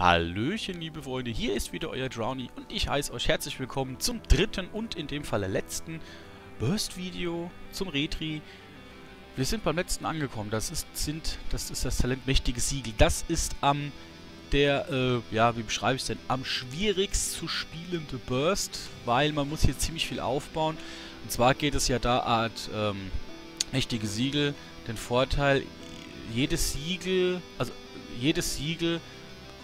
Hallöchen, liebe Freunde, hier ist wieder euer Drowny und ich heiße euch herzlich willkommen zum dritten und in dem Falle letzten Burst-Video zum Retri. Wir sind beim letzten angekommen, das ist, sind, das, ist das Talent Mächtige Siegel. Das ist am, der, äh, ja, wie beschreibe ich es denn, am schwierigst zu spielende Burst, weil man muss hier ziemlich viel aufbauen. Und zwar geht es ja da Art ähm, Mächtige Siegel, den Vorteil, jedes Siegel, also jedes Siegel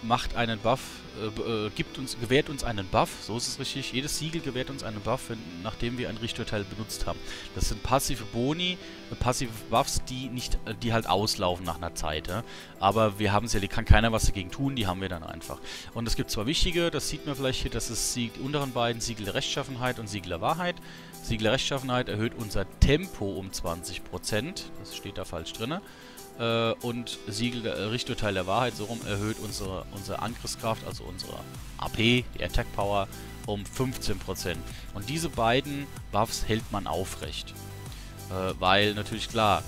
macht einen Buff, äh, äh, gibt uns, gewährt uns einen Buff, so ist es richtig. Jedes Siegel gewährt uns einen Buff, wenn, nachdem wir ein Richterteil benutzt haben. Das sind passive Boni, äh, passive Buffs, die nicht, äh, die halt auslaufen nach einer Zeit. Ja? Aber wir haben es ja, die kann keiner was dagegen tun, die haben wir dann einfach. Und es gibt zwei wichtige, das sieht man vielleicht hier, das ist die unteren beiden Siegel der Rechtschaffenheit und Siegel der Wahrheit. Siegel der Rechtschaffenheit erhöht unser Tempo um 20%, das steht da falsch drin. Äh, und Siegel, äh, Richturteil der Wahrheit, so rum, erhöht unsere, unsere Angriffskraft, also unsere AP, die Attack Power, um 15%. Und diese beiden Buffs hält man aufrecht. Äh, weil natürlich klar,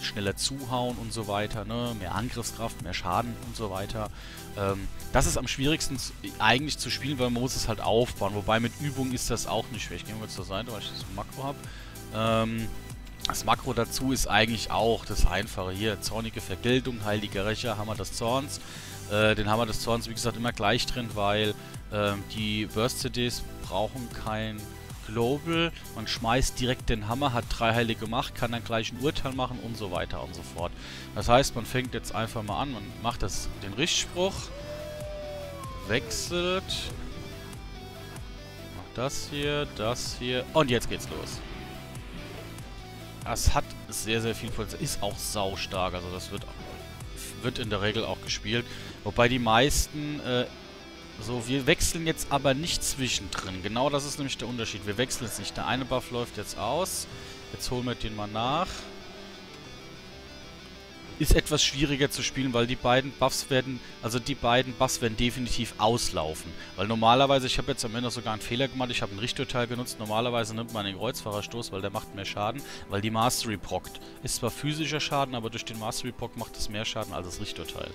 schneller zuhauen und so weiter, ne? mehr Angriffskraft, mehr Schaden und so weiter. Ähm, das ist am schwierigsten eigentlich zu spielen, weil man muss es halt aufbauen. Wobei mit Übung ist das auch nicht schwer. Ich gehe mal zur Seite, weil ich das Makro habe. Ähm, das Makro dazu ist eigentlich auch das Einfache. Hier, zornige Vergeltung, heiliger Rächer, Hammer des Zorns. Äh, den Hammer des Zorns, wie gesagt, immer gleich drin, weil äh, die Burst-CDs brauchen kein Global. Man schmeißt direkt den Hammer, hat drei heilige Macht, kann dann gleich ein Urteil machen und so weiter und so fort. Das heißt, man fängt jetzt einfach mal an, man macht das, den Richtspruch, wechselt, macht das hier, das hier und jetzt geht's los. Es hat sehr, sehr viel Potenzial. Ist auch sau stark. Also das wird, wird in der Regel auch gespielt. Wobei die meisten... Äh, so, wir wechseln jetzt aber nicht zwischendrin. Genau das ist nämlich der Unterschied. Wir wechseln jetzt nicht. Der eine Buff läuft jetzt aus. Jetzt holen wir den mal nach ist etwas schwieriger zu spielen, weil die beiden Buffs werden, also die beiden Buffs werden definitiv auslaufen. Weil normalerweise, ich habe jetzt am Ende sogar einen Fehler gemacht, ich habe ein Richturteil genutzt, normalerweise nimmt man den Kreuzfahrerstoß, weil der macht mehr Schaden, weil die Mastery prockt. Ist zwar physischer Schaden, aber durch den Mastery Proc macht es mehr Schaden als das Richturteil.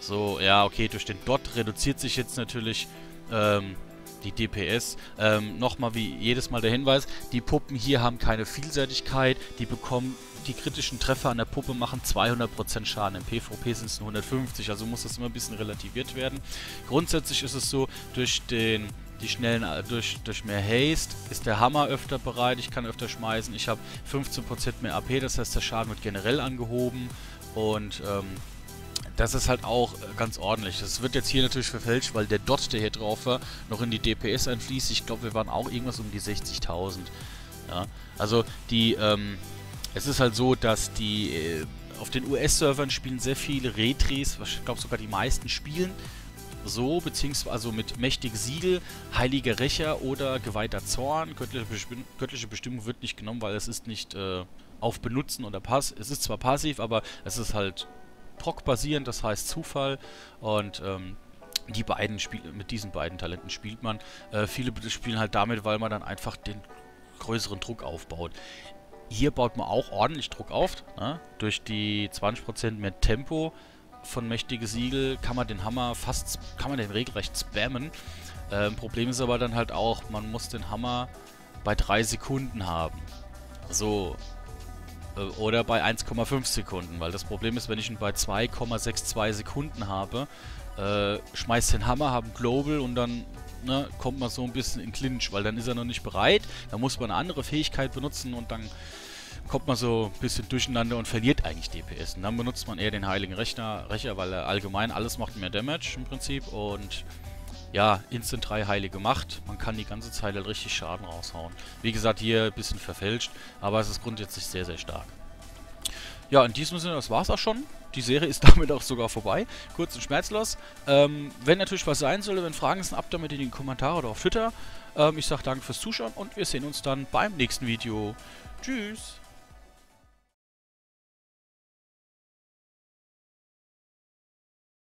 So, ja, okay, durch den Dot reduziert sich jetzt natürlich ähm, die DPS. Ähm, Nochmal wie jedes Mal der Hinweis, die Puppen hier haben keine Vielseitigkeit, die bekommen die kritischen Treffer an der Puppe machen 200% Schaden. Im PvP sind es nur 150, also muss das immer ein bisschen relativiert werden. Grundsätzlich ist es so, durch den die schnellen, durch, durch mehr Haste ist der Hammer öfter bereit, ich kann öfter schmeißen, ich habe 15% mehr AP, das heißt der Schaden wird generell angehoben und ähm, das ist halt auch ganz ordentlich. Das wird jetzt hier natürlich verfälscht, weil der Dot, der hier drauf war, noch in die DPS einfließt. Ich glaube, wir waren auch irgendwas um die 60.000. Ja, also die, ähm, es ist halt so, dass die äh, auf den US-Servern spielen sehr viele Retries, ich glaube sogar die meisten spielen so, beziehungsweise also mit mächtig Siegel, heiliger Rächer oder geweihter Zorn. Göttliche, Bestimm göttliche, Bestimmung wird nicht genommen, weil es ist nicht äh, auf Benutzen oder Pass. Es ist zwar passiv, aber es ist halt proc-basierend, das heißt Zufall. Und ähm, die beiden Spiel mit diesen beiden Talenten spielt man. Äh, viele spielen halt damit, weil man dann einfach den größeren Druck aufbaut. Hier baut man auch ordentlich Druck auf. Ne? Durch die 20% mehr Tempo von mächtige Siegel kann man den Hammer fast, kann man den regelrecht spammen. Ähm, Problem ist aber dann halt auch, man muss den Hammer bei 3 Sekunden haben. So. Äh, oder bei 1,5 Sekunden, weil das Problem ist, wenn ich ihn bei 2,62 Sekunden habe, äh, schmeißt den Hammer, haben Global und dann ne, kommt man so ein bisschen in Clinch, weil dann ist er noch nicht bereit. Da muss man eine andere Fähigkeit benutzen und dann kommt man so ein bisschen durcheinander und verliert eigentlich DPS. Und dann benutzt man eher den heiligen Rechner, Rächer, weil er allgemein alles macht mehr Damage im Prinzip und ja, Instant 3 heilige Macht. Man kann die ganze Zeit halt richtig Schaden raushauen. Wie gesagt, hier ein bisschen verfälscht, aber es ist grundsätzlich sehr, sehr stark. Ja, in diesem Sinne, das war's auch schon. Die Serie ist damit auch sogar vorbei. Kurz und schmerzlos. Ähm, wenn natürlich was sein soll, wenn Fragen sind, ab damit in die Kommentare oder auf Twitter. Ähm, ich sage danke fürs Zuschauen und wir sehen uns dann beim nächsten Video. Tschüss.